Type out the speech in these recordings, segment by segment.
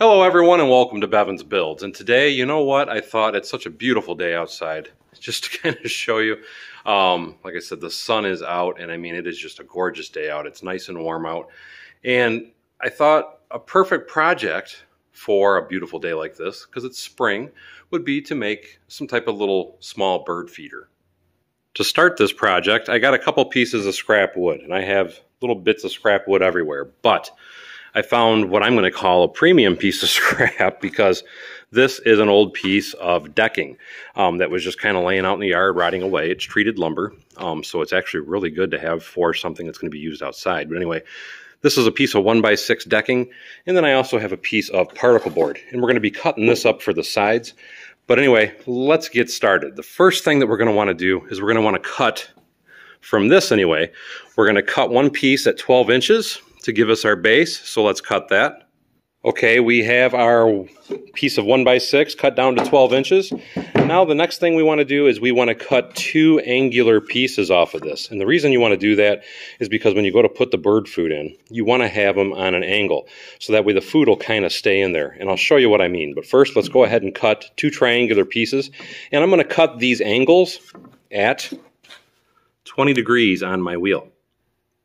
Hello, everyone, and welcome to Bevins Builds. And today, you know what? I thought it's such a beautiful day outside. Just to kind of show you, um, like I said, the sun is out, and I mean, it is just a gorgeous day out. It's nice and warm out. And I thought a perfect project for a beautiful day like this, because it's spring, would be to make some type of little small bird feeder. To start this project, I got a couple pieces of scrap wood, and I have little bits of scrap wood everywhere, but I found what I'm going to call a premium piece of scrap because this is an old piece of decking um, that was just kind of laying out in the yard, rotting away. It's treated lumber, um, so it's actually really good to have for something that's going to be used outside. But anyway, this is a piece of 1 by 6 decking, and then I also have a piece of particle board, and we're going to be cutting this up for the sides. But anyway, let's get started. The first thing that we're going to want to do is we're going to want to cut from this anyway. We're going to cut one piece at 12 inches to give us our base. So let's cut that. Okay, we have our piece of 1 by 6 cut down to 12 inches. Now the next thing we want to do is we want to cut two angular pieces off of this. And the reason you want to do that is because when you go to put the bird food in, you want to have them on an angle. So that way the food will kind of stay in there. And I'll show you what I mean. But first, let's go ahead and cut two triangular pieces. And I'm going to cut these angles at 20 degrees on my wheel.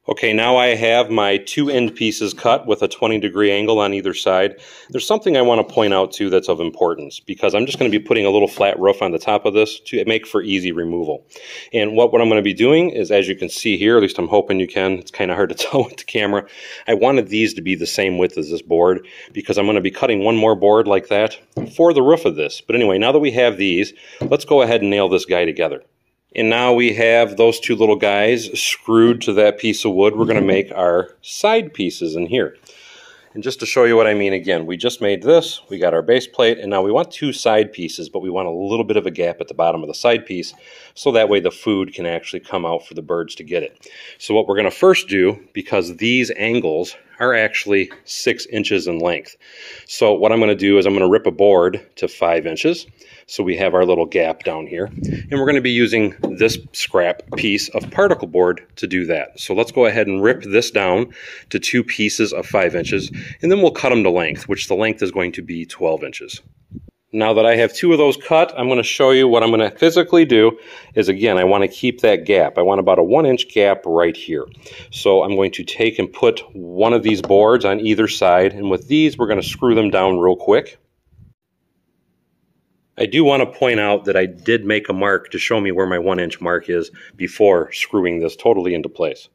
Okay, now I have my two end pieces cut with a 20 degree angle on either side. There's something I want to point out too that's of importance because I'm just going to be putting a little flat roof on the top of this to make for easy removal. And what, what I'm going to be doing is, as you can see here, at least I'm hoping you can, it's kind of hard to tell with the camera, I wanted these to be the same width as this board because I'm going to be cutting one more board like that for the roof of this. But anyway, now that we have these, let's go ahead and nail this guy together. And now we have those two little guys screwed to that piece of wood. We're going to mm-hmm. make our side pieces in here. And just to show you what I mean again, we just made this, we got our base plate, and now we want two side pieces, but we want a little bit of a gap at the bottom of the side piece, so that way the food can actually come out for the birds to get it. So what we're going to first do, because these angles are actually six inches in length. So what I'm going to do is I'm going to rip a board to five inches. So we have our little gap down here. And we're going to be using this scrap piece of particle board to do that. So let's go ahead and rip this down to two pieces of five inches. And then we'll cut them to length, which the length is going to be 12 inches. Now that I have two of those cut, I'm going to show you what I'm going to physically do is again, I want to keep that gap. I want about a one inch gap right here. So I'm going to take and put one of these boards on either side. And with these, we're going to screw them down real quick. I do want to point out that I did make a mark to show me where my one inch mark is before screwing this totally into place.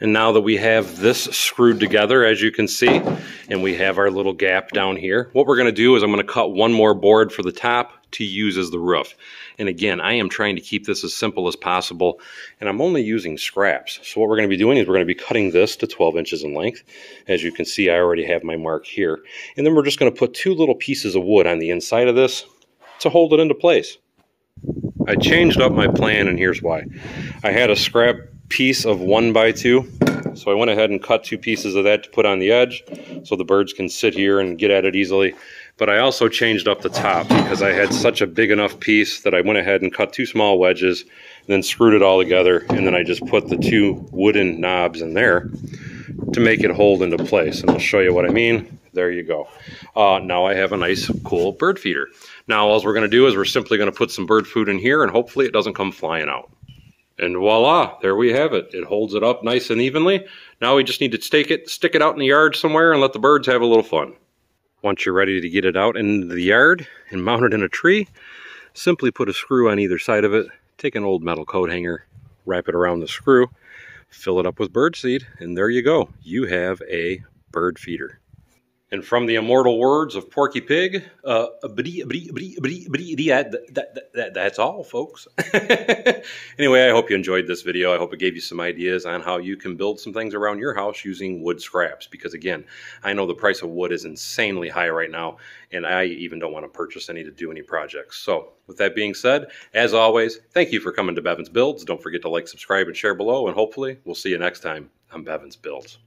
And now that we have this screwed together, as you can see, and we have our little gap down here, what we're going to do is I'm going to cut one more board for the top to use as the roof. And again, I am trying to keep this as simple as possible, and I'm only using scraps. So what we're going to be doing is we're going to be cutting this to 12 inches in length. As you can see, I already have my mark here. And then we're just going to put two little pieces of wood on the inside of this to hold it into place. I changed up my plan, and here's why. I had a scrap piece of one by two. So I went ahead and cut two pieces of that to put on the edge so the birds can sit here and get at it easily. But I also changed up the top because I had such a big enough piece that I went ahead and cut two small wedges, then screwed it all together, and then I just put the two wooden knobs in there to make it hold into place. And I'll show you what I mean. There you go. Uh, now I have a nice, cool bird feeder. Now all we're going to do is we're simply going to put some bird food in here and hopefully it doesn't come flying out. And voila, there we have it. It holds it up nice and evenly. Now we just need to stake it, stick it out in the yard somewhere and let the birds have a little fun. Once you're ready to get it out into the yard and mount it in a tree, simply put a screw on either side of it, take an old metal coat hanger, wrap it around the screw, fill it up with bird seed, and there you go. You have a bird feeder. And from the immortal words of Porky Pig, uh, that's all, folks. anyway, I hope you enjoyed this video. I hope it gave you some ideas on how you can build some things around your house using wood scraps. Because again, I know the price of wood is insanely high right now, and I even don't want to purchase any to do any projects. So, with that being said, as always, thank you for coming to Bevins Builds. Don't forget to like, subscribe, and share below, and hopefully we'll see you next time on Bevins Builds.